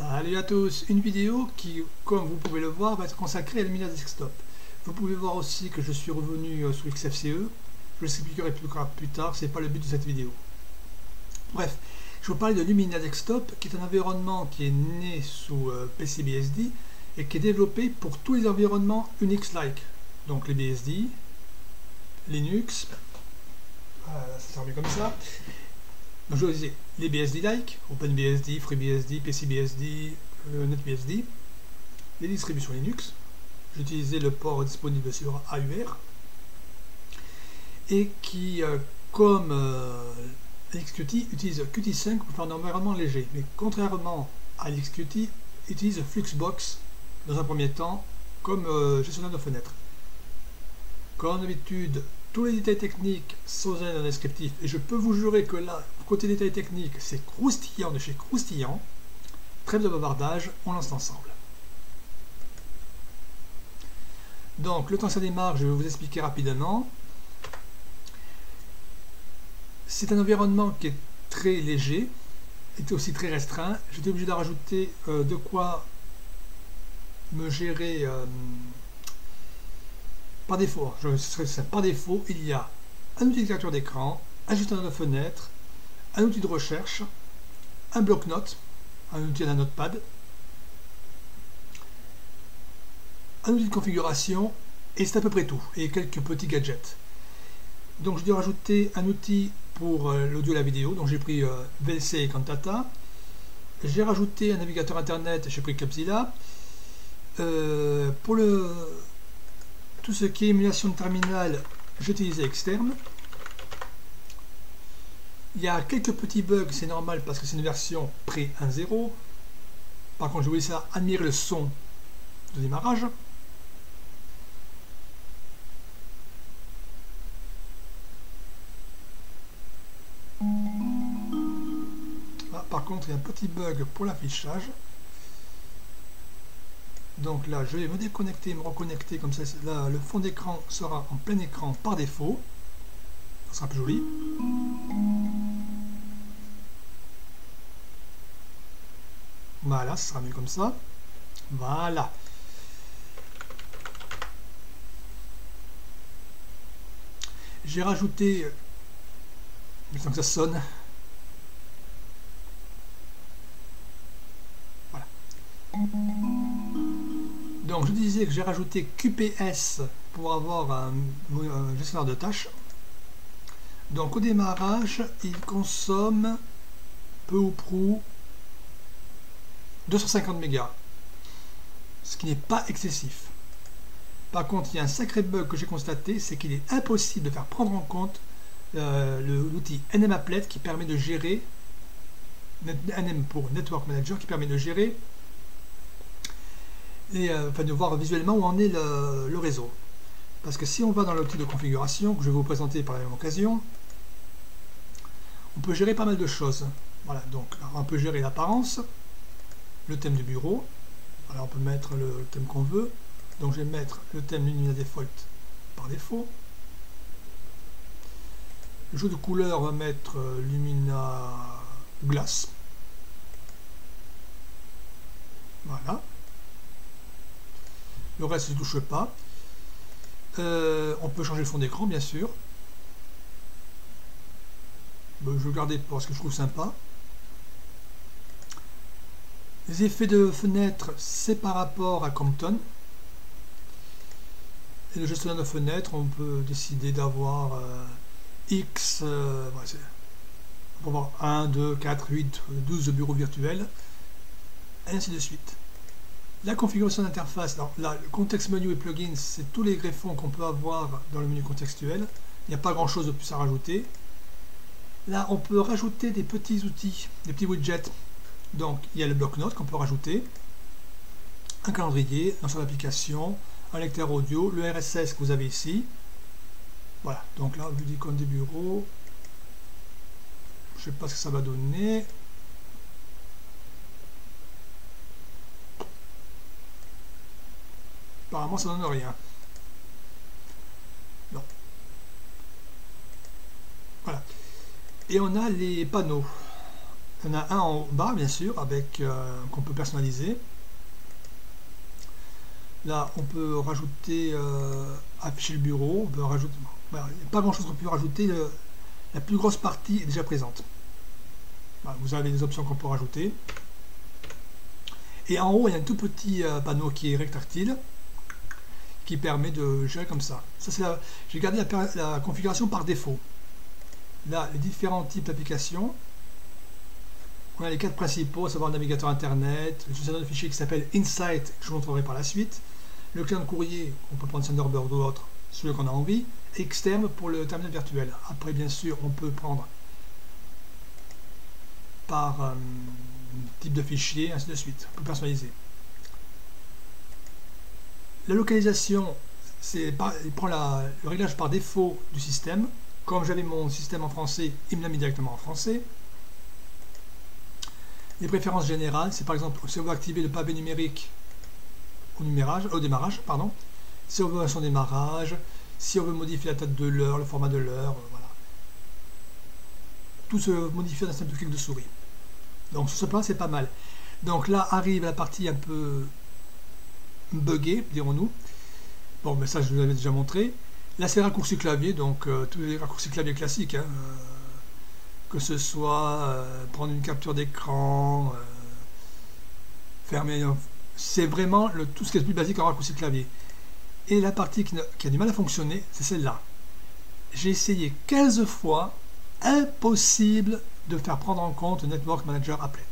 Salut à tous, une vidéo qui, comme vous pouvez le voir, va être consacrée à Lumina Desktop. Vous pouvez voir aussi que je suis revenu euh, sur XFCE, je l'expliquerai plus, plus tard, c'est pas le but de cette vidéo. Bref, je vous parler de Lumina Desktop, qui est un environnement qui est né sous euh, PCBSD et qui est développé pour tous les environnements Unix-like. Donc les BSD, Linux, voilà, ça sert comme ça, je disais les BSD-like, OpenBSD, FreeBSD, PCBSD, euh, NetBSD, les distributions Linux. J'utilisais le port disponible sur AUR et qui, euh, comme euh, LXQT, utilise Qt5 pour faire un environnement léger. Mais contrairement à LXQT, utilise Fluxbox dans un premier temps comme gestionnaire de fenêtres. Comme d'habitude, tous les détails techniques sont dans le descriptif et je peux vous jurer que là, côté détails techniques, c'est croustillant de chez croustillant. Trêve de bavardage, on lance ensemble. Donc, le temps ça démarre, je vais vous expliquer rapidement. C'est un environnement qui est très léger, est aussi très restreint. J'étais obligé de rajouter euh, de quoi me gérer euh, par défaut, par défaut, il y a un capture d'écran, un de fenêtre, un outil de recherche, un bloc-notes, un outil d'un notepad, un outil de configuration, et c'est à peu près tout, et quelques petits gadgets. Donc je dois rajouter un outil pour euh, l'audio et la vidéo, donc j'ai pris euh, VLC et Cantata. J'ai rajouté un navigateur internet, j'ai pris Capzilla. Euh, pour le tout ce qui est émulation de terminal, j'utilisais externe. Il y a quelques petits bugs, c'est normal parce que c'est une version pré 1.0. Par contre, je voulais ça admirer le son de démarrage. Ah, par contre, il y a un petit bug pour l'affichage. Donc là, je vais me déconnecter, me reconnecter, comme ça, là, le fond d'écran sera en plein écran par défaut. Ça sera plus joli. Voilà, ça sera mieux comme ça. Voilà. J'ai rajouté, le temps que ça sonne, voilà. Donc je disais que j'ai rajouté QPS pour avoir un, gestionnaire de tâches. Donc au démarrage, il consomme peu ou prou 250 mégas, ce qui n'est pas excessif. Par contre, il y a un sacré bug que j'ai constaté, c'est qu'il est impossible de faire prendre en compte euh, l'outil NMApplet qui permet de gérer, NM pour Network Manager, qui permet de gérer et euh, de voir visuellement où en est le, réseau. Parce que si on va dans l'outil de configuration, que je vais vous présenter par la même occasion, on peut gérer pas mal de choses. Voilà, donc on peut gérer l'apparence, le thème du bureau, alors on peut mettre le thème qu'on veut, donc je vais mettre le thème Lumina Default par défaut. Le jeu de couleur, va mettre euh, Lumina Glace. Voilà. Le reste ne touche pas. Euh, on peut changer le fond d'écran, bien sûr. je vais garder parce que je trouve sympa. Les effets de fenêtre, c'est par rapport à Compton. Et le gestionnaire de fenêtre, on peut décider d'avoir euh, X, euh, on peut avoir 1, 2, 4, 8, 12 bureaux virtuels, et ainsi de suite. La configuration d'interface, là, le contexte menu et plugins, c'est tous les greffons qu'on peut avoir dans le menu contextuel. Il n'y a pas grand chose de plus à rajouter. Là, on peut rajouter des petits outils, des petits widgets. Donc, il y a le bloc-notes qu'on peut rajouter, un calendrier, dans son application, un lecteur audio, le RSS que vous avez ici. Voilà, donc là, vu l'icône des bureaux, je ne sais pas ce que ça va donner. Apparemment, ça donne rien. Non. Voilà. Et on a les panneaux. Il y en a un en bas, bien sûr, avec euh, qu'on peut personnaliser. Là, on peut rajouter, euh, afficher le bureau. Il n'y a pas grand chose qu'on peut rajouter. la plus grosse partie est déjà présente. vous avez des options qu'on peut rajouter. Et en haut, il y a un tout petit euh, panneau qui est rectactile qui permet de gérer comme ça. ça c'est J'ai gardé la, configuration par défaut. Là, les différents types d'applications. On a les quatre principaux, à savoir le navigateur internet, le gestionnaire de fichiers qui s'appelle Insight, que je vous montrerai par la suite, le client de courrier, on peut prendre Thunderbird ou autre, celui qu'on a envie, et externe pour le terminal virtuel. Après, bien sûr, on peut prendre par euh, type de fichier, ainsi de suite. On peut personnaliser. La localisation, il prend le réglage par défaut du système. Comme j'avais mon système en français, il me l'a mis directement en français. Les préférences générales, c'est par exemple si on veut activer le pavé numérique au, au démarrage, pardon, si on veut son démarrage, si on veut modifier la date de l'heure, le format de l'heure, voilà. Tout se modifie d'un simple clic de souris. Donc sur ce plan, c'est pas mal. Donc là arrive la partie un peu buggée, dirons-nous. Bon, mais ça, je vous l'avais déjà montré. Là, c'est raccourci clavier, donc euh, tous les raccourcis clavier classiques. Hein, euh, que ce soit euh, prendre une capture d'écran, fermer. C'est vraiment le, tout ce qui est le plus basique en raccourci clavier. Et la partie qui, a du mal à fonctionner, c'est celle-là. J'ai essayé 15 fois, impossible de faire prendre en compte Network Manager Applet.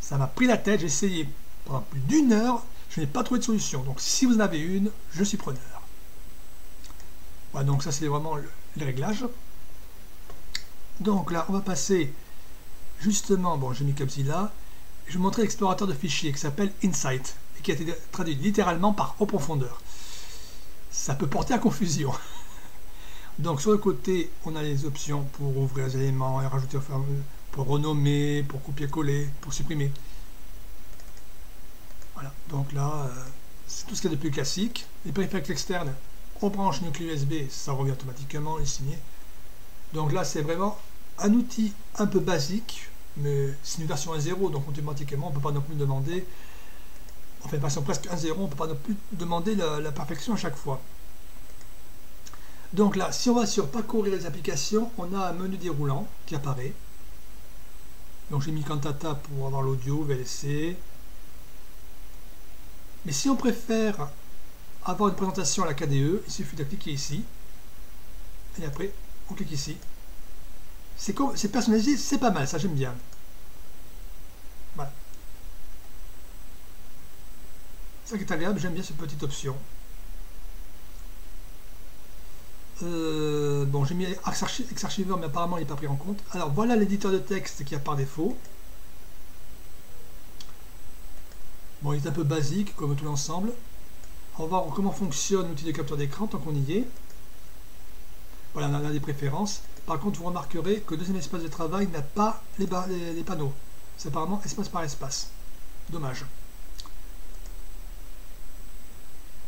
Ça m'a pris la tête, j'ai essayé pendant plus d'une heure, je n'ai pas trouvé de solution. Donc si vous en avez une, je suis preneur. Voilà, donc ça c'est vraiment les réglages. Donc là, on va passer justement, bon j'ai mis comme là, je vais vous montrer l'explorateur de fichiers qui s'appelle Insight et qui a été traduit littéralement par haut profondeur. Ça peut porter à confusion. Donc sur le côté, on a les options pour ouvrir les éléments et rajouter, pour renommer, pour copier-coller, pour supprimer. Voilà, donc là, euh, c'est tout ce qu'il y a de plus classique. Les périphériques externes, on branche une clé USB, ça revient automatiquement, est signé. Donc là, c'est vraiment un outil un peu basique, mais c'est une version 1.0, donc automatiquement, on ne peut pas non plus demander, enfin, une version presque 1.0, on ne peut pas non plus demander la perfection à chaque fois. Donc là, si on va sur parcourir les applications, on a un menu déroulant qui apparaît. Donc j'ai mis Cantata pour avoir l'audio, VLC. Mais si on préfère avoir une présentation à la KDE, il suffit de cliquer ici. Et après, on clique ici. C'est personnalisé, c'est pas mal, ça j'aime bien. Voilà. Ça qui est agréable, j'aime bien cette petite option. Euh, bon, j'ai mis Xarchiver, mais apparemment il n'est pas pris en compte. Alors voilà l'éditeur de texte qui a par défaut. Bon, il est un peu basique, comme tout l'ensemble. On va voir comment fonctionne l'outil de capture d'écran, tant qu'on y est. Voilà, on a des préférences. Par contre, vous remarquerez que le deuxième espace de travail n'a pas les, panneaux. C'est apparemment espace par espace. Dommage.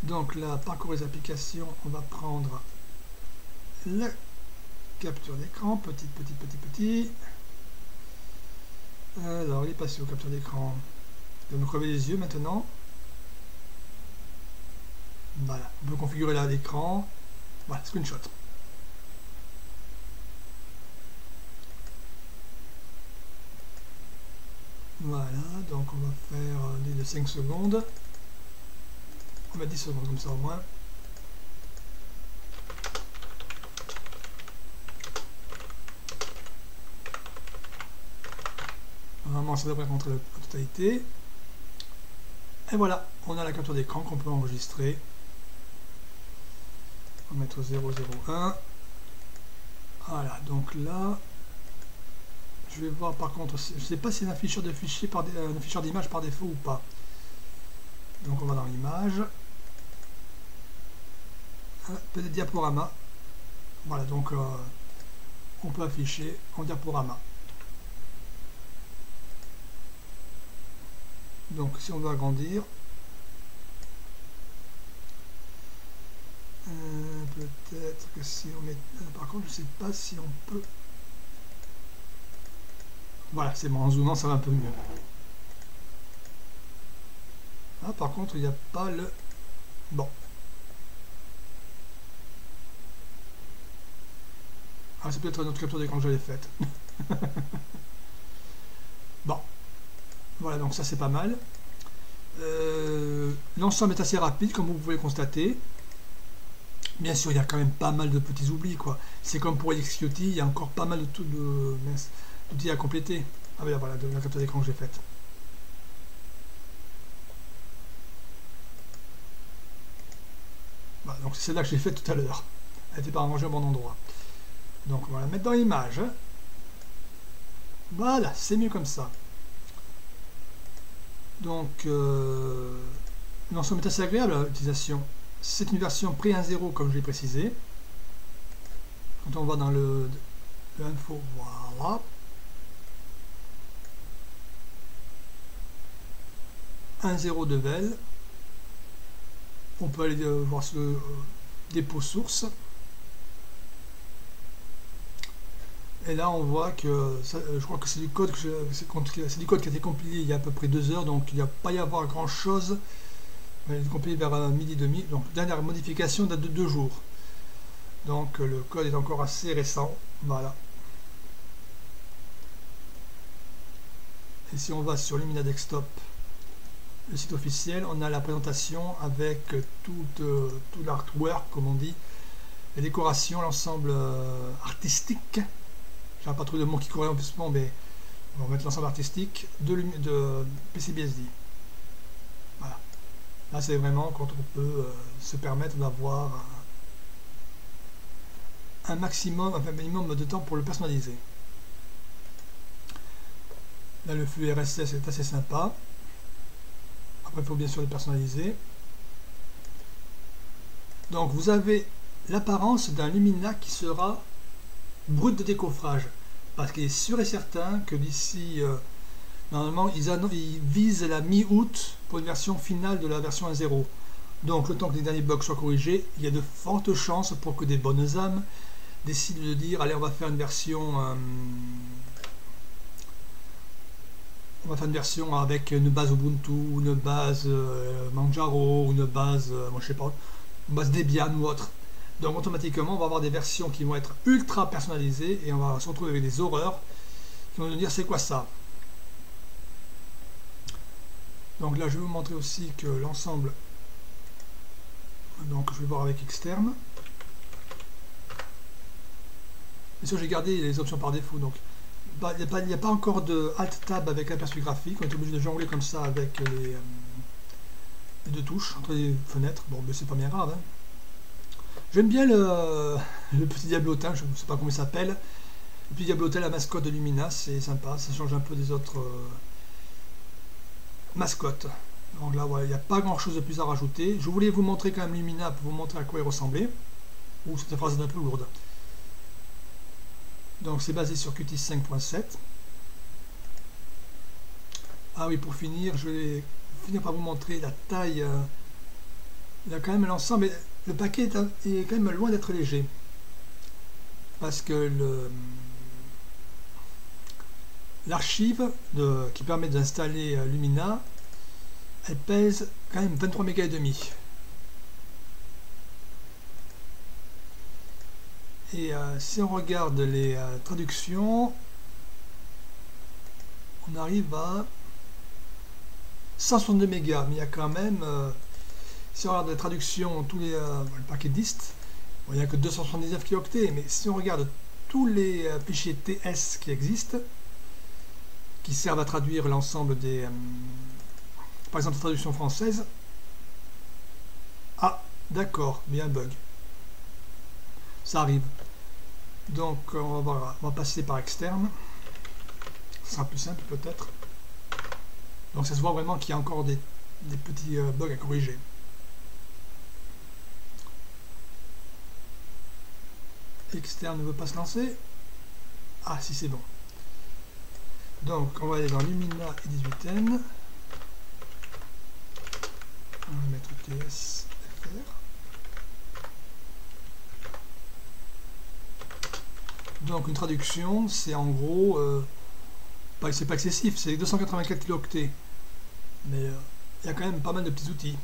Donc là, parcourir les applications, on va prendre la capture d'écran, petit, petit, petit, petit. Alors, il est passé au capture d'écran. Je vais me crever les yeux maintenant. Voilà, on peut configurer là l'écran. Voilà, screenshot. Voilà, donc on va faire des de 5 secondes. On va 10 secondes comme ça au moins. Normalement, ça devrait rentrer la totalité. Et voilà, on a la capture d'écran qu'on peut enregistrer. On va mettre 001. Voilà, donc là, je vais voir par contre, je ne sais pas si c'est un afficheur par un afficheur d'image par défaut ou pas. Donc on va dans l'image. Peut-être diaporama. Voilà, donc euh, on peut afficher en diaporama. Donc si on veut agrandir, euh, peut-être que si on met... Euh, par contre, je ne sais pas si on peut Voilà, c'est bon, en zoomant ça va un peu mieux. Ah, par contre, il n'y a pas le... Bon. Ah, c'est peut-être notre capture d'écran que j'avais faite. bon. Voilà, donc ça c'est pas mal. Euh, l'ensemble est assez rapide, comme vous pouvez le constater. Bien sûr, il y a quand même pas mal de petits oublis, quoi. C'est comme pour XQT, il y a encore pas mal de d'outils à compléter. Ah ben voilà, de la capture d'écran que j'ai faite. Voilà, donc c'est celle-là que j'ai faite tout à l'heure. Elle n'était pas rangée au bon endroit. Donc on va la mettre dans l'image. Voilà, c'est mieux comme ça. Donc, euh, l'ensemble est assez agréable à l'utilisation. C'est une version pré 1.0 comme je l'ai précisé. Quand on va dans le, info, voilà. Un 0 de Vel. On peut aller euh, voir ce euh, dépôt source. Et là, on voit que euh, je crois que c'est du code qui a été compilé il y a à peu près deux heures, donc il n'y a pas y avoir grand chose. Il est compilé vers midi demi, donc dernière modification date de deux jours. Donc le code est encore assez récent. Voilà. Et si on va sur Lumina Desktop, le site officiel, on a la présentation avec tout, tout l'artwork, comme on dit, les décorations, l'ensemble artistique j'ai pas trop de mots qui couraient en plus, mais on va mettre l'ensemble artistique de, de PCBSD. Voilà. Là, c'est vraiment quand on peut euh, se permettre d'avoir un, maximum, un minimum de temps pour le personnaliser. Là, le flux RSS est assez sympa. Il faut bien sûr le personnaliser. Donc, vous avez l'apparence d'un Lumina qui sera brut de décoffrage. Parce qu'il est sûr et certain que d'ici, euh, normalement, ils, ils, visent la mi-août pour une version finale de la version 1.0. Donc, le temps que les derniers bugs soient corrigés, il y a de fortes chances pour que des bonnes âmes décident de dire allez, on va faire une version. Euh, on va faire une version avec une base Ubuntu, une base euh, Manjaro, une base, je sais pas, une base Debian ou autre. Donc automatiquement, on va avoir des versions qui vont être ultra personnalisées et on va se retrouver avec des horreurs qui vont nous dire c'est quoi ça? Donc là, je vais vous montrer aussi que l'ensemble, donc je vais voir avec externe. Bien sûr, j'ai gardé les options par défaut, donc bah, il n'y a, pas encore de Alt Tab avec aperçu graphique, on est obligé de jongler comme ça avec les, euh, deux touches entre les fenêtres. Bon, mais c'est pas bien grave. Hein. J'aime bien le, petit diablotin, je ne sais pas comment il s'appelle. Le petit diablotin, la mascotte de Lumina, c'est sympa, ça change un peu des autres euh, mascottes. Donc là, il n'y a pas grand chose de plus à rajouter. Je voulais vous montrer quand même Lumina pour vous montrer à quoi il ressemblait. Ou cette phrase est un peu lourde. Donc c'est basé sur Qt 5.7. Ah oui, pour finir, je vais finir par vous montrer la taille. Euh, il a quand même l'ensemble le paquet est, quand même loin d'être léger. Parce que l'archive qui permet d'installer euh, Lumina, elle pèse quand même 23 mégas et demi. Et euh, si on regarde les euh, traductions, on arrive à 162 mégas, mais il y a quand même si on regarde la traduction, tous les, euh, le paquet dist, il n'y a que 279 kilooctets, mais si on regarde tous les euh, fichiers TS qui existent, qui servent à traduire l'ensemble des... Euh, par exemple, la traduction française, ah, d'accord, mais un bug. Ça arrive. Donc, on va, on va passer par externe. Ce sera plus simple peut-être. Donc ça se voit vraiment qu'il y a encore des, des petits bugs à corriger. externe ne veut pas se lancer. Ah, si c'est bon. Donc, on va aller dans Lumina et 18N. On va mettre TSFR. Donc, une traduction, c'est en gros euh, c'est pas excessif, c'est 284 kilooctets. Mais euh, il y a quand même pas mal de petits outils.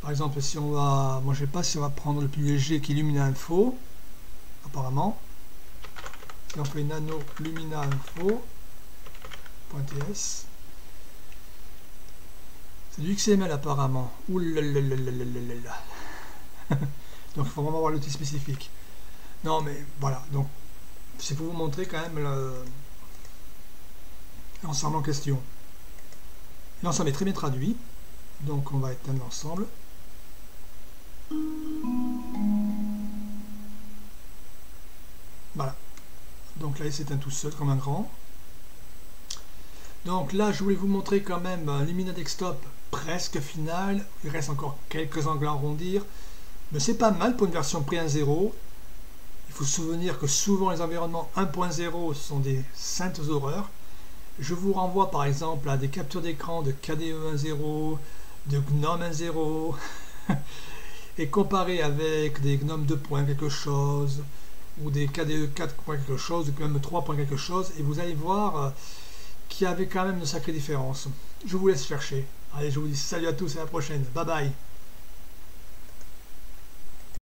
Par exemple, si on va, moi je sais pas si on va prendre le plus léger qui est Lumina Info, apparemment. Si on fait nano Lumina Info, .ts, c'est du XML apparemment. Ouh Donc il faut vraiment avoir l'outil spécifique. Non mais voilà, donc c'est pour vous montrer quand même l'ensemble en question. L'ensemble est très bien traduit, donc on va éteindre l'ensemble. Voilà. Donc là il s'éteint tout seul comme un grand. Donc là je voulais vous montrer quand même un Lumina Desktop presque final. Il reste encore quelques angles à arrondir. Mais c'est pas mal pour une version pré 1.0. Il faut souvenir que souvent les environnements 1.0 sont des saintes horreurs. Je vous renvoie par exemple à des captures d'écran de KDE 1.0, de GNOME 1.0, et comparer avec des GNOME 2. quelque chose, ou des KDE 4. quelque chose, ou même 3. quelque chose, et vous allez voir euh, qu'il y avait quand même une sacrée différence. Je vous laisse chercher. Allez, je vous dis salut à tous et à la prochaine. Bye bye.